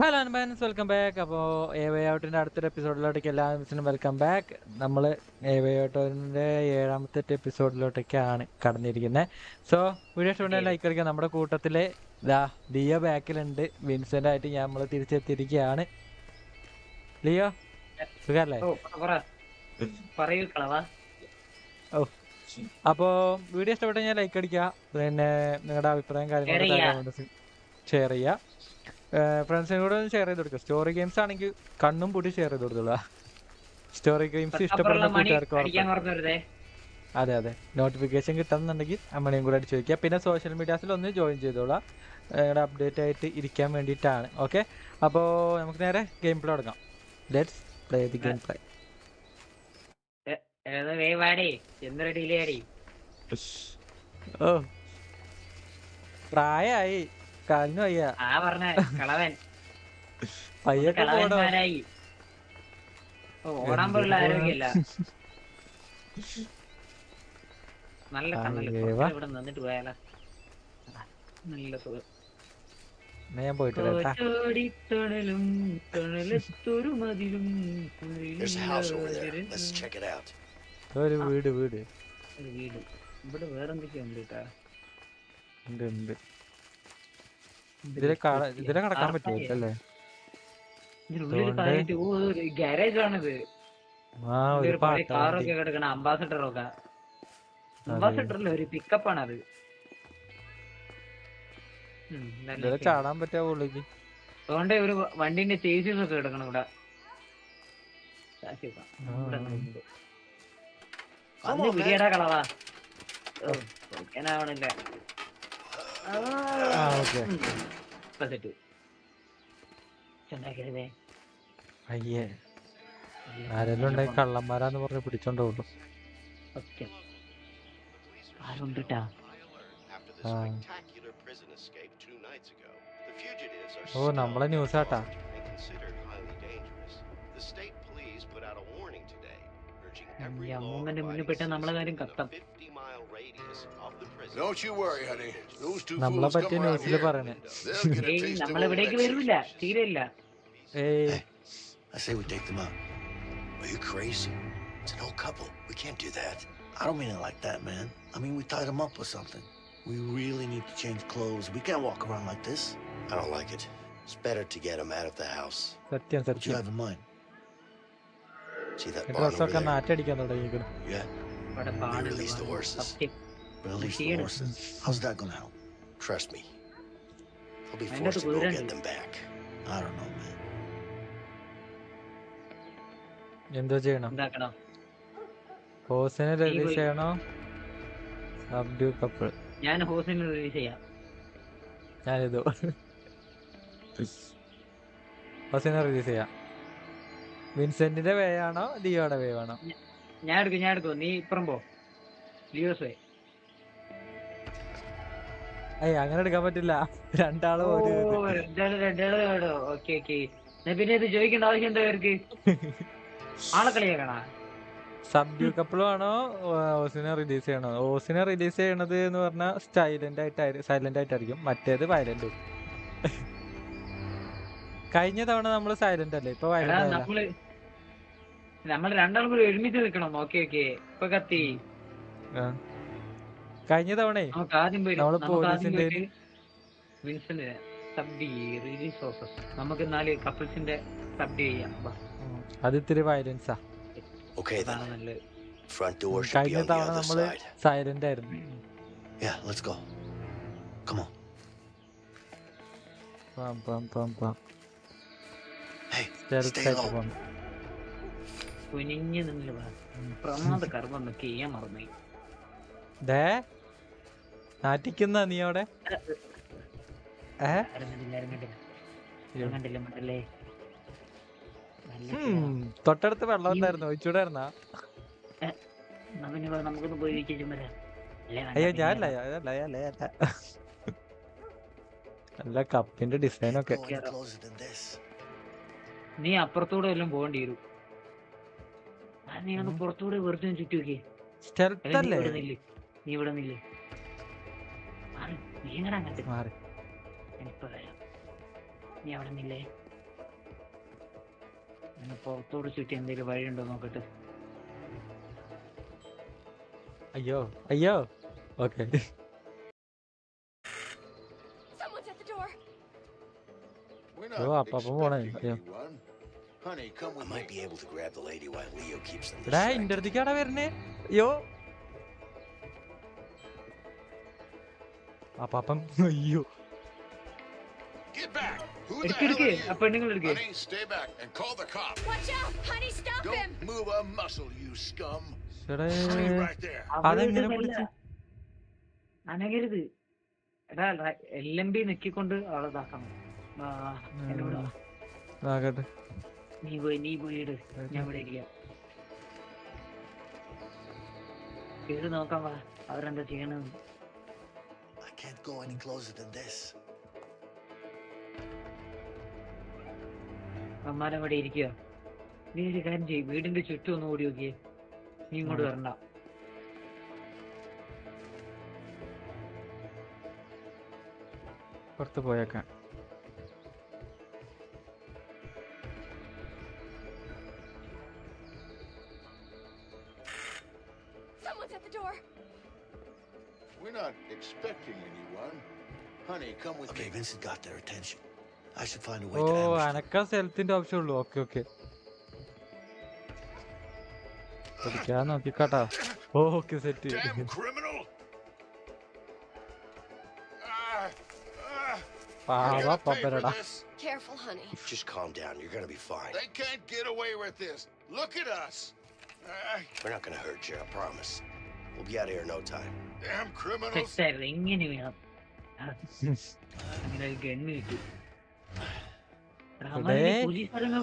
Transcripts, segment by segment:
Hello അനുബാൻസ് welcome back അപ്പോൾ A way ഔട്ടിന്റെ അടുത്തൊരു എപ്പിസോഡിലോട്ടേക്ക് എല്ലാ മിസ്സിനും വെൽക്കം ബാക്ക് നമ്മൾ എ വേ ഔട്ടിന്റെ ഏഴാമത്തെ എപ്പിസോഡിലോട്ടേക്കാണ് കടന്നിരിക്കുന്നത് സോ വീഡിയോ ഇഷ്ടപ്പെട്ട ലൈക്ക് കളിക്കുക നമ്മുടെ കൂട്ടത്തിൽ ദാ ലിയോ ബാക്കിലുണ്ട്. വിൻസെന്റ് ആയിട്ട് ഞാൻ നമ്മൾ തിരിച്ചെത്തിയിരിക്കുകയാണ്. ലിയോ സുഖല്ലേ? ഓ അപ്പോൾ വീഡിയോ ഇഷ്ടപ്പെട്ട ഞാൻ ലൈക്ക് അടിക്കുക. പിന്നെ നിങ്ങളുടെ അഭിപ്രായം. കാര്യങ്ങളൊക്കെ ഷെയർ ചെയ്യുക ഫ്രണ്ട്സിനും കൂടെ ഒന്ന് ഷെയർ ചെയ്ത് കൊടുക്കുക സ്റ്റോറി ഗെയിംസ് ആണെങ്കിൽ കണ്ണും പൂട്ടി ഷെയർ ചെയ്ത് കൊടുത്തോളൂ. സ്റ്റോറി ഗെയിംസ് ഇഷ്ടപ്പെടുന്ന കൂട്ടുകാർക്ക്. അതെ അതെ. നോട്ടിഫിക്കേഷൻ കിട്ടുന്നുണ്ടെങ്കിൽ അമ്മണിയും കൂടെ അടിച്ചു വയ്ക്കുക പിന്നെ സോഷ്യൽ മീഡിയാസിൽ ഒന്ന് ജോയിൻ ചെയ്തോളാം. നിങ്ങളുടെ അപ്ഡേറ്റ് ആയിട്ട് ഇരിക്കാൻ വേണ്ടിയിട്ടാണ്. ഓക്കെ അപ്പോൾ നമുക്ക് നേരെ ഗെയിം പ്ലേ തുടങ്ങാം let's play the game play ഏതോ കാലിന് വയ്യ ആ പറഞ്ഞ കളവൻ. പയ്യൊക്കെ കളവന്മാരായി ഓടാൻ പോലുള്ള എന്തിനാ ആരോഗ്യമില്ല. നല്ല ഇവിടെ നിന്നിട്ട് പോയാലോ. നല്ല സുഖം. ഞാൻ പോയിട്ട്. ഒരു വീട് വീട്. ഇവിടെ വേറെന്തൊക്കെയോ ഉണ്ട് കേട്ടാ? ഉണ്ട് ഉണ്ട്. ഇതിലെ കടക്കാൻ പറ്റില്ല ഗാരേജ് ആണിത്. കാറൊക്കെ കിടക്കണ അംബാസഡർ ഒക്കെ. അംബാസഡറിൽ ഒരു പിക്കപ്പ് ആണ് അത് ചാടാൻ അതുകൊണ്ട് ഒരു വണ്ടിന്റെ ചേസീസ് ഒക്കെ കിടക്കണം ഇവിടെ. വന്ന് പിടിയടാ കളവാ ഓ, കള്ളന്മാരാന്ന് പറഞ്ഞ് പിടിച്ചോണ്ട് ഓ നമ്മളെ ന്യൂസ് ആട്ടാ നമ്മളെ കാര്യം കത്തം. within a 50-mile radius of the prison Don't you worry, honey. Those two നമ്മളെ fools come പറ്റിയ around ന്യൂസിൽ here. പറയണേ They'll get a ഏയ് taste of നമ്മളിവിടേക്ക് old വരൂല Mexican. തീരെ ഇല്ല ഏയ് I say we take them out. Are you crazy? It's an old couple. We can't do that. I don't mean it like that, man. I mean we tied them up with something. We really need to change clothes. We can't walk around like this. I don't like it. It's better to get them out of the house. സത്യം What you സത്യം have in mind? See that ഈ barn over ഡ്രസ്സൊക്കെ there? നാറ്റടിക്കാൻ തുടങ്ങിയിരിക്കുന്നു Yeah. Release the horses. Release the horses. How's that gonna help? Trust me. They'll be forced to go get them back. I don't know, man. എന്തോ ചെയ്യണം ഹോസിനെ release ചെയ്യണോ subdue couple ഞാൻ ഹോസിനെ release ചെയ്യാം ഞാനിതോ ഹോസിനെ release ചെയ്യാം വിൻസെന്റിന്റെ വേ ആണോ ലിയോയുടെ വേ ആണോ ഞാൻ എടുക്കും ഞാൻ എടുക്കും നീ ഇപ്പുറം പോ. ലിയോസ് അയ്യ അങ്ങനെ എടുക്കാൻ പറ്റില്ല. രണ്ടാളും ഒരു. രണ്ടാൾ രണ്ടാൾ വേണോ? Okay okay. പിന്നെ ഇത് ചോദിക്കേണ്ട ആവശ്യം എന്താ പേർക്ക് ആളെ കളിയാക്കണ സബ്ഡ്യൂ കപ്പിളും ആണോ ഓസിനെ റിലീസ് ചെയ്യണോ? ഓസിനെ റിലീസ് ചെയ്യണത് എന്ന് പറഞ്ഞാൽ സൈലന്റ് ആയിട്ട് സൈലന്റ് ആയിട്ടായിരിക്കും. മറ്റേത് വയലന്റ് കഴിഞ്ഞ തവണ നമ്മൾ സൈലന്റ് അല്ലേ? ഇപ്പൊ വയലന്റ് നമ്മൾ രണ്ടാളും കൂടി ഒരുമിച്ച് നിൽക്കണം. Okay okay. ഇപ്പൊ കത്തി. കഴിഞ്ഞ തവണേ പോലീസിന്റെ പോയിട്ട് റിലീസ് നമുക്ക് നാല് കപ്പിൾസിന്റെ സബ്ഡി ചെയ്യാം. അത് ഇത്തിരി വയലൻസാ Okay then. അതാണ് Front door should be കഴിഞ്ഞ on the തവണ other നമ്മൾ side. സൈലന്റ് ആയിരുന്നു. Yeah, let's go. Come on. പാം പാം പാം പാം. Hey, stay low. കുനിഞ്ഞ് വാ. പ്രമാദ കർമ്മം എന്നൊക്കെ ചെയ്യാൻ മറന്നു. ദേ നാറ്റിക്കുന്ന നീ അവിടെ? തൊട്ടടുത്ത് വെള്ളം ഉണ്ടായിരുന്നു? ഒഴിച്ചൂടായിരുന്നാ? നമുക്കൊന്ന് പോയി വരാം. അല്ലേ അയ്യോ ഞാനല്ല. ഞാനല്ല ഞാനല്ല ഞാനല്ല. നല്ല കപ്പിന്റെ ഡിസൈൻ ഒക്കെ. നീ അപ്പുറത്തൂടെ എല്ലാം പോകേണ്ടി വരും. നീ ഒന്ന്. പുറത്തൂടെ വെറുതെ ചുറ്റി നോക്കിയേ. നീ അല്ലേ ഇവിടെ നില്ല്. നീ എങ്ങനെ ഞാനിപ്പോ വരാം. നീ അവിടെ നില്ലേ. പുറത്തോട് ചുറ്റി എന്തെങ്കിലും വഴിയുണ്ടോ നോക്കട്ടെ. അയ്യോ അയ്യോ. ഓക്കെ. അപ്പൊ അപ്പൊ പോണേ. Honey, come I with might me. be able to grab the lady while Leo keeps them എടാ distracted. ഇന്റെ അടുത്തേക്കാടാ വരണേ അയ്യോ ആ പാപ്പം അയ്യോ Get back! Who the hell are you? Honey, stay back and call the cops. Watch out! Honey, stop him! Don't move a muscle, you scum. Honey, right there. അതെങ്ങനെ പിടിച്ച്? അനകരുത് എടാ L M B നെക്കിക്കൊണ്ട് അവളെ ഇതാക്കണം. ആകട്ടെ നീ പോയി നീ പോയി ഇട്. ഞാൻ ഇവിടെ ഇരിക്കാം. കേട് നോക്കാം വാ. അവരെന്താ ചെയ്യണെന്ന് I can't go any closer than this. അമ്മാരവിടെ ഇരിക്കുക. നീ ഒരു കാര്യം ചെയ്യും. വീടിന്റെ ചുറ്റും ഒന്ന് ഓടി നോക്കിയേ. നീ ഇങ്ങോട്ട് വരണ്ട. പുറത്ത് പോയേക്കാം. Vincent got their attention. I should find a way oh to ambush them. അനക്ക സ്ഥലത്തിന്റെ ആവശ്യമുള്ളൂ ഓക്കെ ഓക്കെ പിടിക്കാൻ നോക്കിക്കാട്ടാ oh okay set Damn criminal! Ah, ah, I പാവ gotta pay for പപ്പരടാ this. Careful, honey. Just calm down. You're gonna be fine. They can't get away with this. Look at us. Ah, We're not gonna hurt you, I promise. We'll be out of here in no time. damn criminals. Gun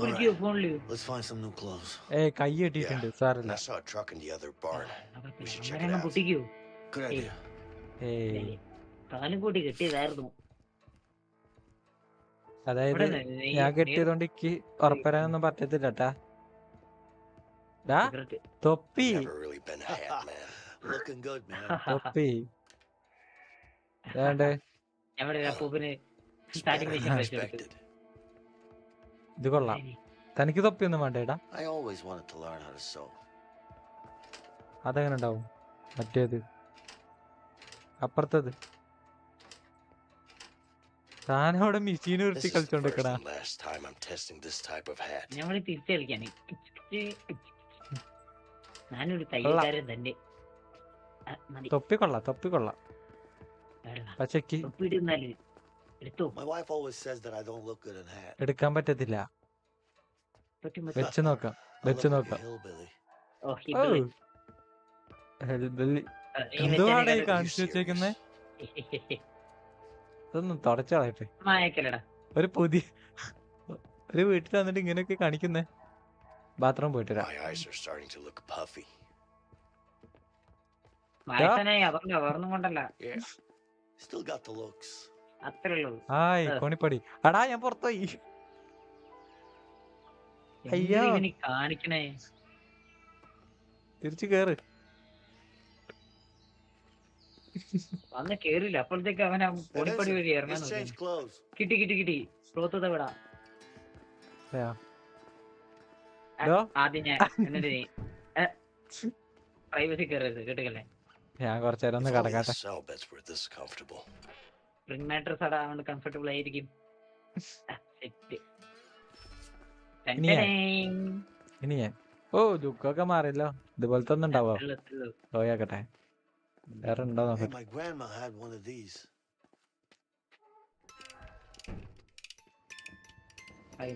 കിട്ടി കൈ കെട്ടിയിട്ടുണ്ട് സാറില്ല. പൊട്ടിക്കോ? കൂട്ടി കെട്ടിയതായിരുന്നു. അതായത് ഞാൻ കെട്ടിയതുകൊണ്ട് എനിക്ക് ഉറപ്പരാനൊന്നും പറ്റത്തില്ല തൊപ്പി. തൊപ്പി. ഇത് കൊള്ളാം. തനിക്ക് തൊപ്പിയൊന്നും വേണ്ടേടാ. അതെങ്ങനെ ഉണ്ടാവും? മറ്റേത്. അപ്പുറത്തത്. താനവിടെ മെഷീൻ ഉരുത്തി. ഞമ്മൾ തിരിച്ചു കളിക്കാണ് ഞാനൊരു തയ്യൽക്കാരൻ തന്നെ. ആ, മതി. തൊപ്പി കൊള്ളാം തൊപ്പി കൊള്ളാം വേണ്ട. പക്ഷെക്ക് തൊപ്പിയിടുന്നാൽ എടുത്തോ. My wife always says that I don't look good in hat. എടുക്കാൻ പറ്റത്തില്ല. പറ്റും പറ്റും. വെച്ച് നോക്കാം വെച്ച് നോക്കാം. ആ, ഈ കാണിച്ചു വെച്ചേക്കുന്നേ? ഇതൊന്നും തുടച്ചളയട്ടെ. ഒരു പുതിയ ഒരു വീട്ടിൽ വന്നിട്ട് ഇങ്ങനെയൊക്കെ കാണിക്കുന്നേ? ബാത്റൂം പോയിട്ട് വരാം My eyes are starting to look puffy. വയസ്സനായി അതുകൊണ്ട് വേറൊന്നും കൊണ്ടല്ല. Still got the looks. Hi. കോണിപ്പടി. അടാ ഞാൻ പുറത്തോയി. അയ്യോ. കാണിക്കണേ? തിരിച്ചു കേറ്. വന്ന് കേറില്ല. അപ്പോഴത്തേക്ക് അവൻ പൊടിപ്പടി വഴി ഇറങ്ങാൻ. കിട്ടി കിട്ടി കിട്ടി. ക്ലോത്ത് വിടാ അതെയോ? ആ, ഡോ. ആദ്യം ഞാൻ എന്നിട്ട് പ്രൈവസി കയറരുത്. കേട്ടിക്കല്ലേ ഞാൻ കുറച്ചേരം ഒന്ന് കടക്കാട്ടെ. മാട്രസ് അടാ കംഫർട്ടബിൾ ആയിരിക്കും. സെറ്റ് ഇനി ഞാൻ. ഓ ലുക്കൊക്കെ മാറിയല്ലോ. ഇതുപോലത്തെ ഒന്നും ഉണ്ടാവോ? പോയാക്കട്ടെ. വേറെ ഉണ്ടോ നോക്കട്ടെ. my grandma had one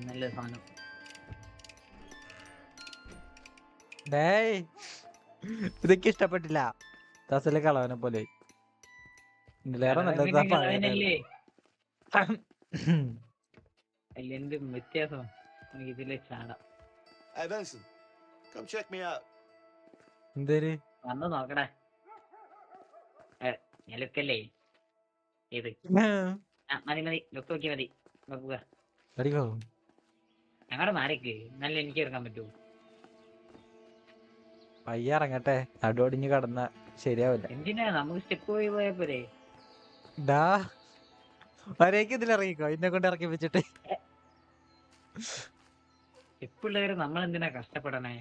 നല്ല സാധനം. ഇതൊക്കെ ഇഷ്ടപ്പെട്ടില്ല. തസൽ കളവനെ പോലെ? അതിൽ എന്ത് വ്യത്യാസം? ഇതിലെ ചാടാം come check me out. എന്തേര്? വന്ന് നോക്കടാ. ഞാൻ ലുക്കല്ലേ ഏത്? ആ മതി മതി. ലുക്ക് നോക്കിയാ മതി. നോക്കുക അടിക്കോ? ഞങ്ങളുടെ മാറിക്ക്. നല്ല എനിക്ക് ഇറങ്ങാൻ പറ്റൂ. പയ്യ ഇറങ്ങട്ടെ. നടുവടിഞ്ഞ് കടന്ന. ശരിയാവില്ല. എന്തിനാ? നമുക്ക് സ്റ്റെപ്പ് പോയി പോയാ പോരെ. ഡാ വരേക്ക് ഇതിലിറങ്ങിക്കോ എന്നെ കൊണ്ട് ഇറക്കി വെച്ചിട്ട്. നമ്മൾ എന്തിനാ കഷ്ടപ്പെടണേ?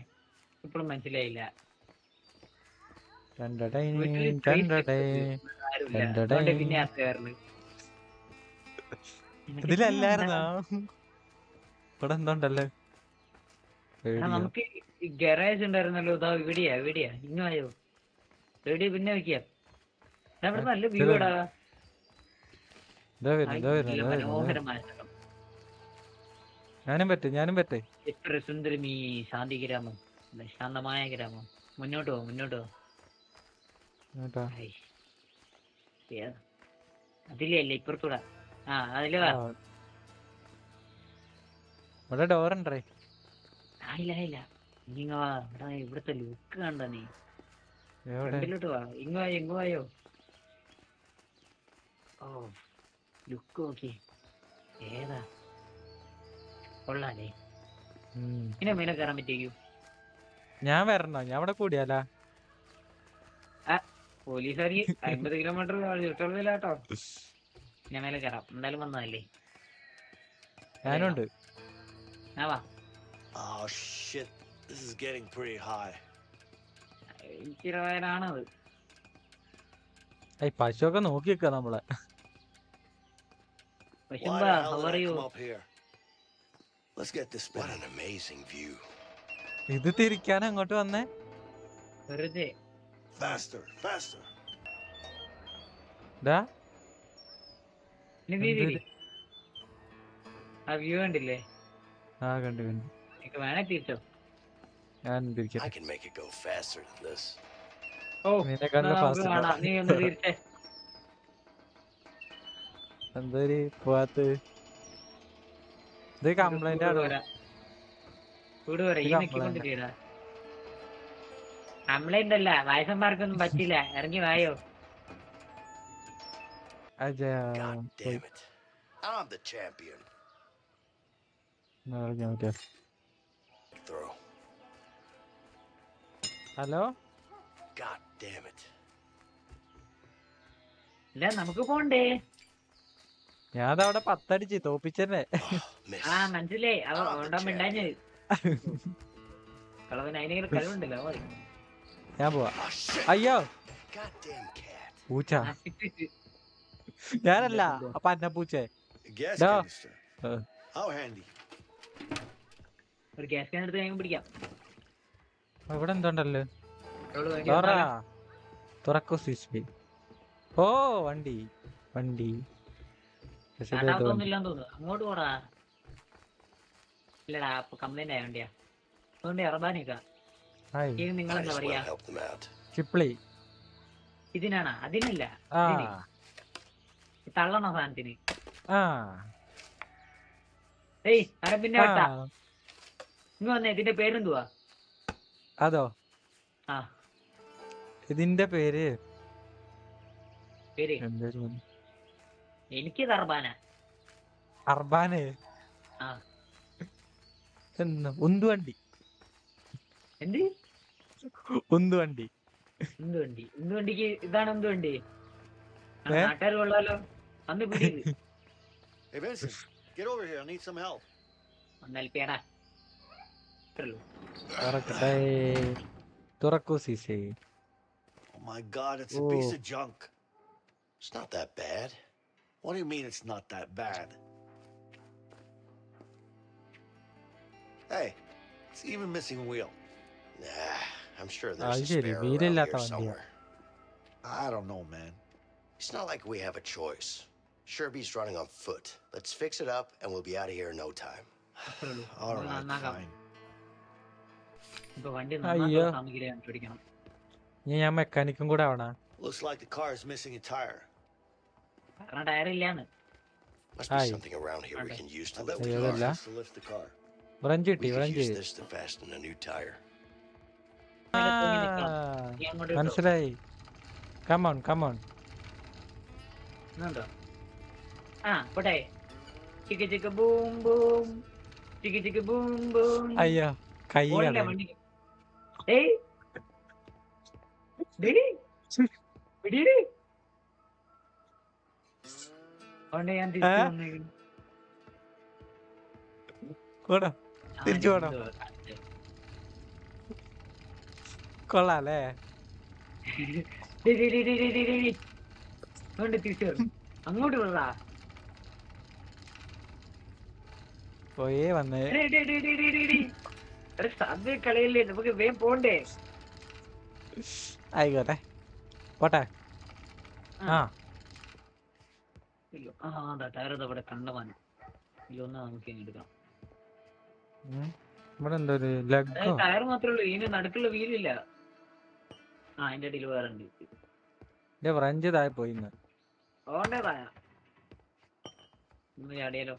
ഇപ്പോഴും മനസ്സിലായില്ല. ഇതിലല്ലായിരുന്നോ ഇവിടെ എന്തോണ്ടല്ലേ? നമുക്ക് ഗരാജ് ഉണ്ടായിരുന്നല്ലോ. ഇതാ ഇവിടെയാ ഇവിടെയാ. ഇങ്ങ് റെഡി പിന്നെ വെക്കാം. അവിടെ നല്ല വ്യൂ മനോഹരമായ ഞാനും പറ്റേ ഞാനും പറ്റേ. എത്ര സുന്ദരം ഈ ശാന്തി ഗ്രാമം ശാന്തമായ ഗ്രാമം. മുന്നോട്ട് പോ മുന്നോട്ട് പോ. കേട്ടോ ഐ. ഏതാ? അതിലേ അല്ലേ ഇപ്പുറത്തൂടെ? ആ അതിൽ. ഇവിടെ ഡോർ ഉണ്ടേ ഇല്ല ഇല്ല ഇങ്ങ ഇവിടെ ഇവിടുത്തെ ലുക്ക് കണ്ടോ നീ? ഫ്രണ്ടിലോട്ട് വാ. ഇങ്ങ് വായോ ഇങ്ങ് വായോ. ഓ ലുക്ക് നോക്കി. ഏതാ? കൊള്ളാലേ. പിന്നെ മേലെ കയറാൻ പറ്റിയോ? ഞാൻ വരണോ? ഞാൻ അവിടെ കൂടിയാല. പോലീസാരി അമ്പത് കിലോമീറ്റർ ചുറ്റളവില്ല കേട്ടോ ഞാൻ മേലെ കയറാം. എന്തായാലും വന്നതല്ലേ? ഞാനുണ്ട്. ആ വാ. Oh shit. This is getting pretty high. ഇച്ചിരവയനാണത് ഏയ് പശുവൊക്കെ നോക്കി വെക്ക നമ്മളെ പശുമ്പ ഹവറിയോ. ഇത് തിരിക്കാൻ അങ്ങോട്ട് വന്നേ? വെറുതെ. ആ വ്യൂ കണ്ടില്ലേ? ആ കണ്ടു കണ്ടു. വേണേ തിരിച്ചോ. ഞാൻ I can make it go faster than this. ഓ നിന്നെക്കാളും എന്നാ ഫാസ്റ്റ് കാണാം നീ ഒന്ന് തിരിച്ചേ എന്തൊരു പോവാത്ത? ഇത് കംപ്ലൈന്റ് ആണ്? വീട് വരെ ഈ ഇത് കംപ്ലൈന്റ് അല്ല വയസ്സന്മാർക്കൊന്നും പറ്റില്ല ഇറങ്ങി വായോ. അജയ God damn it. I'm the champion. Throw. Hello God damn ഇല്ല നമുക്ക് പോണ്ടേ. ഞാൻ അവിടെ പത്തടിച്ച് തോപ്പിച്ചന്നെ. Oh, ആ മനസ്സിലായി. അവ ആ, അതുകൊണ്ടാ മിണ്ടാഞ്ഞ്. കളവന് അതിനെങ്കിലും കഴിവുണ്ടല്ലോ ഞാൻ പോവാ. Oh, അയ്യോ. പൂച്ച. ഞാനല്ല അപ്പൊ അന്ന പൂച്ചേ. ഒരു ഗ്യാസ് ക്യാൻ എടുത്ത് ഞങ്ങൾ പിടിക്കാം. ഇവിടെ എന്തുണ്ടല്ലോ? തുറക്കൂ സ്വിച്ച് ബി ഓ വണ്ടി. വണ്ടി. അങ്ങോട്ട് പോടാ. ഇല്ലടാ കംപ്ലൈന്റ് ആയ വണ്ടിയാ. അതുകൊണ്ട് ഇറബാനിക്ക പറയാ. ചിപ്ലി ഇതിനാണാ? അതിനല്ല. തള്ളണോ സാധനത്തിന്? ആ. ഏയ് അരപ്പിന്റെ വട്ട. ഇങ്ങ് വന്നേ ഇതിന്റെ പേരെന്തുവാ? അതോ? ആ. ഇതിന്റെ പേര് പേര്? എനിക്ക് അർബാന്. ഉന്തുവണ്ടി. എന്ത്? ഉന്തുവണ്ടി. ഉന്തുവണ്ടിക്ക് എന്തുവണ്ടിക്ക് ഇതാണ് ഉന്തുവണ്ടി? നാട്ടുകാർ കൊള്ളാലോ. അന്ന് പിടി Hey Vincent, get over here. I need some help. ഒന്നൽപ്പിയാടാ Oh my god, it's a piece of junk. It's not that bad. What do you mean it's not that bad? Hey, it's even missing a wheel. Nah, I'm sure there's a spare around here somewhere. I don't know, man. It's not like we have a choice. Sherby's running on foot. Let's fix it up and we'll be out of here in no time. All right, fine. ഇനി ഞാൻ മെക്കാനിക്കും കൂടെ ആവണ Looks like the car is missing a tire. കാരണം tyre ഇല്ലാന്ന് Must be something around here we can use to lift the car. to lift the car. Wrench കിട്ടി അങ്ങോട്ട് മനസ്സിലായി come on come on ആ പോട്ടെ chick chick boom boom chick chick boom boom അയ്യോ കൈ ഏയ് ഞാൻ തിരിച്ചു പോണോ കൊള്ളാല്ലേ അങ്ങോട്ട് തിരിച്ചു അങ്ങോട്ട് വിടാ പോയേ വന്നേ സദ്യ കളിയല്ലേ? നമുക്ക് വേഗം പോണ്ടേ? ആയിക്കോട്ടെ. പോട്ടെ. ആ. അയ്യോ. ആ അതാ അവിടെ കണ്ടവാൻ അയ്യോ എന്നാ നമുക്ക് ഇങ്ങ് എടുക്കാം. ഇവിടെ എന്തോ ഒരു ലഗോ ടയർ മാത്രമേ ഉള്ളൂ. നടുക്കുള്ള വീലില്ല ആ അതിന്റെ അടിയിൽ വേറെ ഉണ്ട്. ഫ്രഞ്ച് താഴെ പോയി ഇന്ന്. ഓണ്ടേതായ ഒന്ന് ചാടിയാലോ?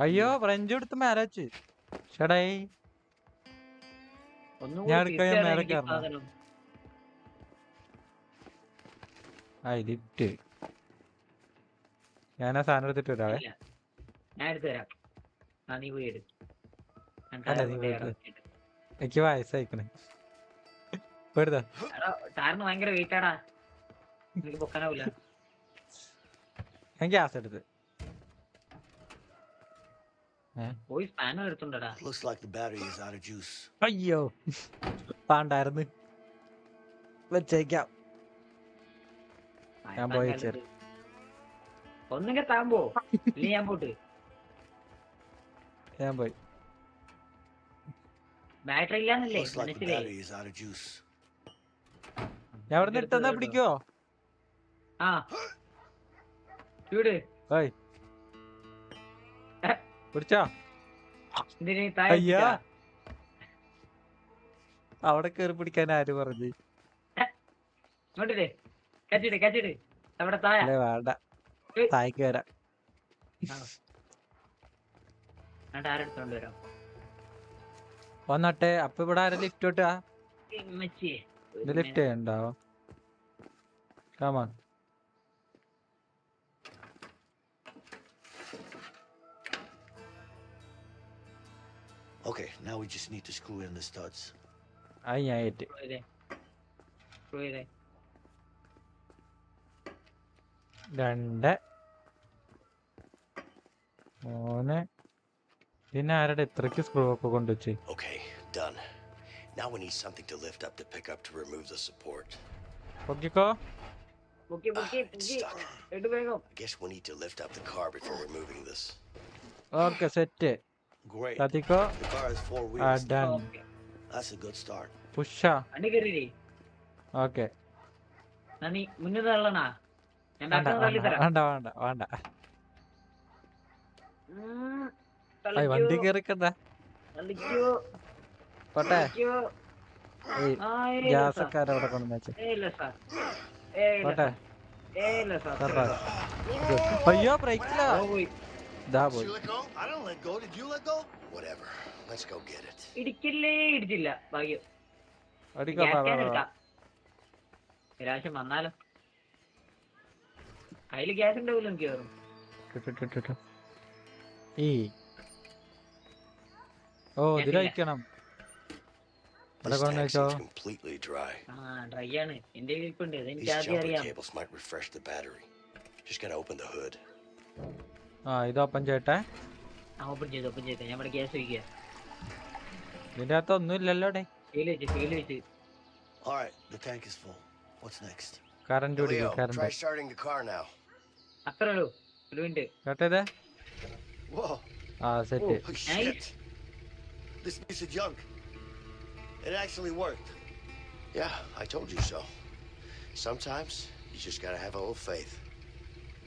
അയ്യോ ഫ്രഞ്ച് എടുത്ത് ഷടായി ഒന്നുകൂടി ഞാൻ കയറണം. ആ ലിഫ്റ്റ് ഞാൻ ആ സാധനം എടുത്തിട്ട് വരാവേ. ഞാൻ എടുത്തു തരാം. ആ നീ പോയി. എനിക്ക് വയസ്സായിക്കണേ. വെറുതെ ഭയങ്കര എനിക്ക് പൊക്കാനാവില്ല ഞാൻ ഗ്യാസ് എടുത്ത്. പോയി സ്പാനർ എടുത്തുണ്ടടാ. Looks like the battery is out of juice. അയ്യോ പാണ്ടായിരുന്നു. വെച്ചേക്കാം ഞാൻ പോയി വെച്ചേരാം. ഒന്നുകിൽ താമ്പോ ഇല്ല ഞാൻ പോട്ട്. ഞാൻ പോയി. ബാറ്ററി ഇല്ലാന്നല്ലേ Looks like the മനസ്സിലായി. battery is out of juice. ഞാൻ നിന്ന് പിടിക്കോ? ആ. ചൂട്. ഓയ്. താഴെ അയ്യാ. അവിടെ കേറി പിടിക്കാൻ ആര് പറഞ്ഞു? വേണ്ട. താഴേക്ക് വരാം. വന്നോട്ടെ അപ്പൊ ഇവിടെ ആരും ലിഫ്റ്റ് ഒരു ലിഫ്റ്റ് ഉണ്ടാവോ Cama Okay, now we just need to screw in the studs. അത് ഞാൻ ഏറ്റ് screw ചെയ്തേ. screw ചെയ്തേ. രണ്ട് മൂന്ന് പിന്നെ ആരുടെ ഇത്രക്ക് സ്ക്രൂ ഒക്കെ കൊണ്ടുവച്ച് Okay, done. Now we need something to lift up to pick up to remove the support. പൊക്കിക്കോ പൊക്കി, പൊക്കി, Ah, it's പൊക്കി. stuck. എടു വേഗം. I guess we need to lift up the car before removing this. Okay set Great. കത്തിക്കോ The car has four ആ wheels. Done okay. That's a good start. പുഷാ വണ്ടി കയറിയില്ലേ ഓക്കെ എന്നാ നീ മുന്നിൽ തള്ളണാ? ഞാൻ വേണ്ട ബാക്കിൽ തള്ളി വേണ്ട തരാം വേണ്ട വേണ്ട വേണ്ട. ഉം, അയ് വണ്ടി തള്ളിക്കോ, കയറിക്കണ്ട തള്ളിക്കോ, പോട്ടെ ഗ്യാസ്. ഒക്കെ അവിടെ കൊണ്ടുവന്ന് വെച്ചേ? ഏയ് ഇല്ല സാർ. പോട്ടെ. ഇല്ല സാർ. അയ്യോ ബ്രേക്കില്ല പോയി. ഇതാ പോയി You let go? I don't let go. Did you let go? Whatever. Let's go get it. ഇടിക്കില്ലേ ഇടിച്ചില്ല ഭാഗ്യം ഒരാവശ്യം വന്നാലോ കയ്യിൽ ഗ്യാസ് ഉണ്ടാവില്ല എനിക്ക് കയറും. ഈ ഓ ഇതിലയക്കണം ഇവിടെ This കൊണ്ടു tank വെച്ചോ seems completely dry. ആ ഡ്രൈ ആണ് എന്റെ ഇരിപ്പുണ്ട് അത് എനിക്ക് These ആദ്യം jumper അറിയാം cables might refresh the battery. Just gotta open the hood. ആ ഇത് ഓപ്പൺ ചെയ്യട്ടെ ആ ഓപ്പൺ ചെയ്ത് ഓപ്പൺ ചെയ്ത് ഞാൻ ഇവിടെ ഗ്യാസ് ഒഴിക്കുക ഇതിന്റെ അകത്ത് ഒന്നും ഇല്ലല്ലോ ഡേ ഫീൽ വെച്ച് ഫീൽ വെച്ച് All right, the tank is full. What's next? Current Leo, പിടിക്കും try current starting the car now. അത്രേ ഉള്ളൂ ഒരു മിനിറ്റ് കേട്ടത് Whoa! ആ set Oh, shit! This piece of junk. It actually worked. Yeah, I told you so. Sometimes you just gotta have a little faith.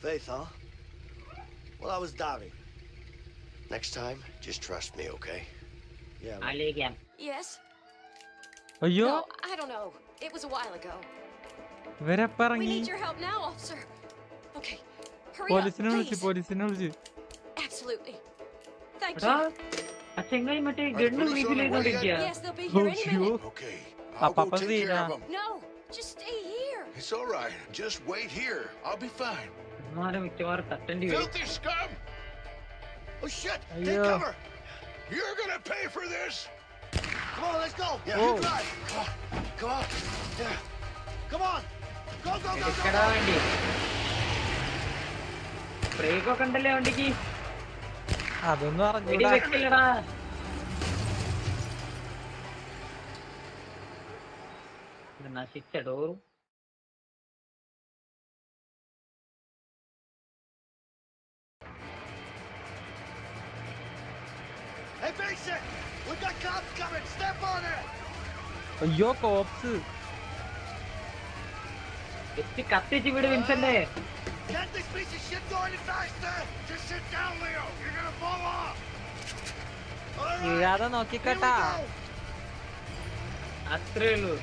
Faith, huh? Well, I was doubting. Next time, just trust me, okay? Yeah. I'll leave again. Yes. Are you? No, I don't know. It was a while ago. We need your help now, officer. Okay. Hurry police up, please. Police. Absolutely. Thank you. ಅಚ್ಚಂಗೈ ಮತ್ತೆ a ಮೀದಿಲೆ ನೋಡಿದ್ಯಾ Yes, they'll be here any minute. Okay. I'll go take care of them. No, just stay here. It's all right. Just wait here. I'll be fine. ഇവന്മാരെ മിക്കവാറും തട്ടേണ്ടി വരും അയ്യോ You're gonna pay for this! Come on, let's go! Yeah, oh. you drive! Come on! Come on! Yeah. Come on! Go, go, go, go! Go, വണ്ടി brake ഒക്കെ ഉണ്ടല്ലേ വണ്ടിക്ക് അതൊന്നും അറിഞ്ഞില്ലടാ നശിച്ച ഡോറും അയ്യോ കോപ്സ് കത്തിച്ചു വിട് വിൻസന്റെ ഇതാതെ നോക്കിക്കട്ടാ. അത്രയുള്ളൂ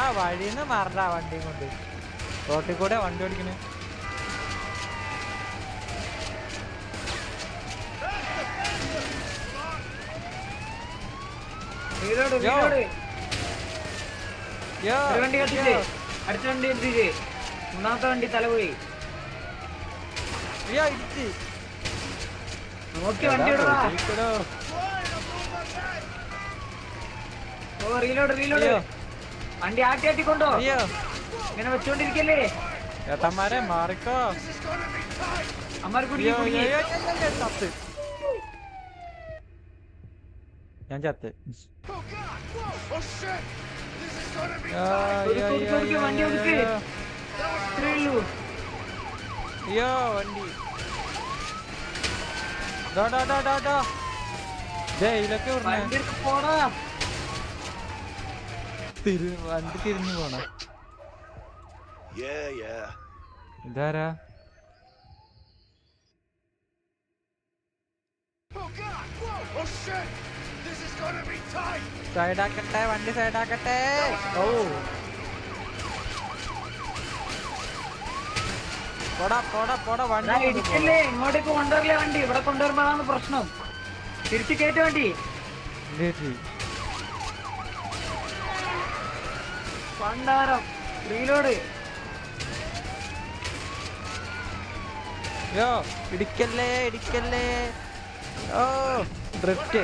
ആ വഴിന്ന് മറന്നാ വണ്ടിയും കൊണ്ട്. റോട്ടിൽ കൂടെ വണ്ടി ഓടിക്കണേ. വണ്ടി? കത്തിച്ചേ. അടുത്ത വണ്ടി എത്തിച്ച് മൂന്നാമത്തെ വണ്ടി തലപോയി. നോക്കി വണ്ടി! ഓ റീലോഡ് റീലോഡ്. വണ്ടി ആട്ടി ആട്ടി കൊണ്ടോ? ഇങ്ങനെ വെച്ചോണ്ടിരിക്കല്ലേ? ഏട്ടന്മാരെ മാറിക്കോ. അമ്മാർ കുടുങ്ങി അയ്യോ, കുടുങ്ങി അയ്യോ, അയ്യോ, അയ്യോ, ചത്ത് ഞാൻ ചത്ത് Oh, God! Whoa! Oh, shit! This is gonna be ആ, tight! അയ്യോ, ഒതുക്ക്, അയ്യോ, ഒതുക്ക്, വണ്ടി അയ്യോ, ഒതുക്ക്. അയ്യോ. അത്രേ ഉള്ളൂ അയ്യോ വണ്ടി ഡോ ഡോ ഡോ ഡോ ഡോ ദേ ഇതിലൊക്കെ വിടണേ വണ്ടി എടുത്ത് പോടാ തിരി വണ്ടി തിരിഞ്ഞു പോണ Yeah, yeah. ഇതാരാ Oh, God! Whoa! Oh, shit! സൈഡാക്കട്ടെ വണ്ടി സൈഡാക്കട്ടെ. ഓ. പോടാ പോടാ പോടാ വണ്ടി ഇടിക്കല്ലേ? ഇങ്ങോട്ടേക്ക് കൊണ്ടുവരില്ലേ വണ്ടി? ഇവിടെ കൊണ്ടുവരുമ്പോഴാണ് പ്രശ്നം. തിരിച്ചു കയറ്റ വണ്ടി. പണ്ടാരം. റീലോഡ്. യോ ഇടിക്കല്ലേ ഇടിക്കല്ലേ. ഓ ഡ്രിഫ്റ്റ്.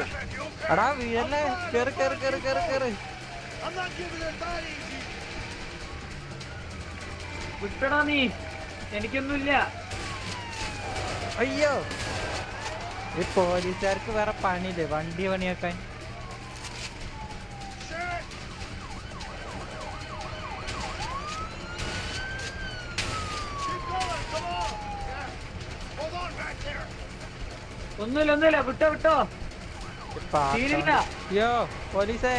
എടാ വീഴല്ലേ? കേറി കേറി കേറി കേറി കേറി! വിട്ടടാ നീ. എനിക്കൊന്നുമില്ല. അയ്യോ. ഈ പോലീസുകാർക്ക് വേറെ പണിയില്ലേ? വണ്ടി പണിയാക്കാൻ! ഒന്നുമില്ല ഒന്നുമില്ല. വിട്ടോ വിട്ടോ. അയ്യോ പോലീസേ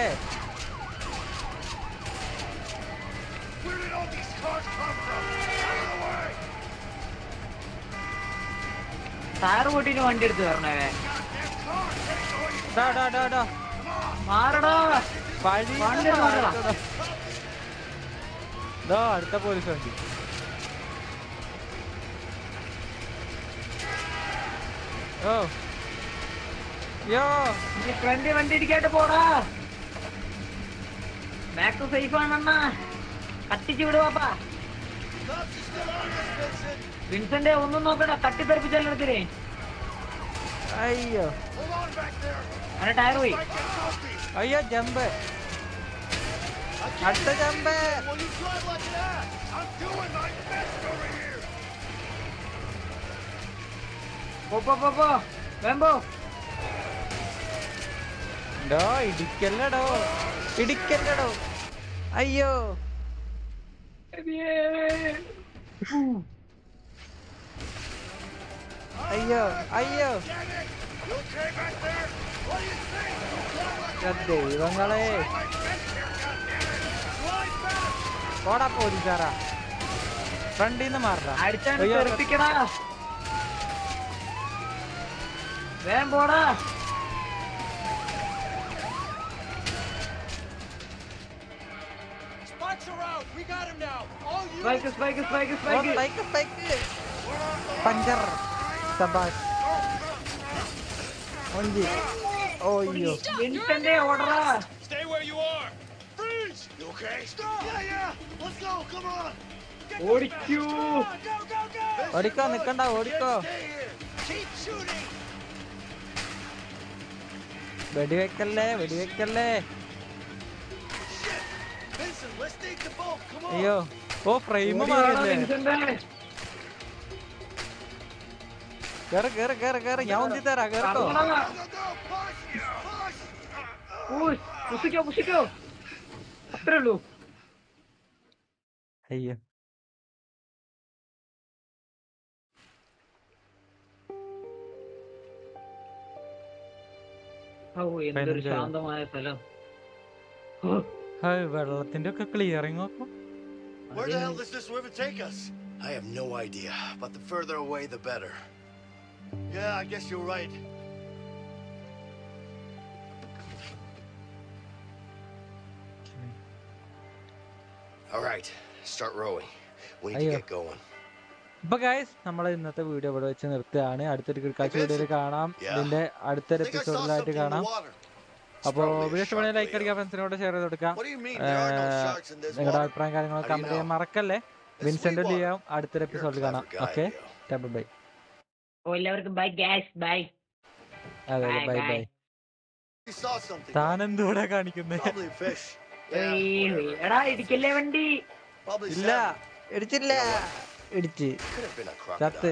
Where did all these cars come from? Out of the way! Tyre പൊട്ടിന് വണ്ടി എടുത്ത് തരണേ മാറടാ അടുത്ത പോലീസ് വണ്ടി ഓ യോ ഫ്രണ്ട് വണ്ടി ഇടിക്കാട്ട് പോടാ ബാക്ക് സേഫ് ആണെണ്ണ കത്തിച്ചു വിടുവാപ്പാ! വിൻസന്റെ ഒന്നും നോക്കണ്ട തട്ടിത്തെറിപ്പിച്ചെടുത്തിരേ അയ്യോ! അവന്റെ ടയർ പോയി! അയ്യോ ജമ്പ് അടുത്ത ജമ്പ്! പോ പോ പോ പോ വേമ്പോ ഡോ ഇടിക്കല്ലടോ. ഇടിക്കല്ലടോ. അയ്യോ. അയ്യോ അയ്യോ. ദൈവങ്ങളെ. പോടാ പോലീസാറാ ഫ്രണ്ടിൽ നിന്ന് മാറാ വേം പോടാ. Now! All you spike spike spike oh, spike spike spike puncture സബാഷ് ഒഞ്ചി ഓയ്യോ വിൻസന്റെ ഓടറാ Stay where you are! Freeze! You okay? Stop! Yeah, yeah! Let's go! Come on! ഓടിക്കൂ Go, go, go! ഓടിക്കോ നിക്കണ്ട ഓടിക്കോ Stay here! Keep shooting! വെടിവെക്കല്ലേ വെടിവെക്കല്ലേ അയ്യോ ഓ ഫ്രെയിം ഓടി വാടാ മാറില്ലേ വിൻസന്റെ കേറ് കേറ് കേറ് കേറ് ഞാൻ ഉന്തി തരാം കേറട്ടോ കള്ളനാ. Go, go, push! Push! ഓയ്, പുഷിക്കോ പുഷിക്കോ അത്രേ ഉള്ളൂ അയ്യോ ഓ എന്തൊരു പതിനഞ്ച്. ശാന്തമായ സ്ഥലം ഓ, ഹായ്, വെള്ളത്തിന്റെ ഒക്കെ ക്ലിയറിംഗ് നോക്കും Where the hell does this river take us? I have no idea, but the further away, the better. Yeah, I guess you're right. All right, start rowing. We need to get going. അപ്പൊ guys നമ്മൾ ഇന്നത്തെ video ഇവിടെ വെച്ച് നിർത്തുകയാണ് അടുത്തൊരു കിടക്കാച്ച വീഡിയോയിൽ കാണാം. ഇതിന്റെ അടുത്തൊരു എപ്പിസോഡിലായിട്ട് കാണാം അപ്പോ വിദേശ പണി ലൈക്ക് അടിക്കാൻ ഫ്രണ്ട്സിനോട് ഷെയർ ചെയ്ത് കൊടുക്കുക നിങ്ങളുടെ അഭിപ്രായം കാര്യങ്ങളൊക്കെ കമന്റ് ചെയ്യാൻ മറക്കല്ലേ? വിൻസെന്റ് ചെയ്യാം അടുത്തൊരു എപ്പിസോഡിൽ കാണാം. ഓക്കെ ടെബിൾ ബൈ അതെ ബൈ ബൈ താൻ എന്തൂടെ കാണിക്കുന്നേ? ഇല്ല ഇടിച്ചില്ല. ഇടിച്ച്. ചത്ത്.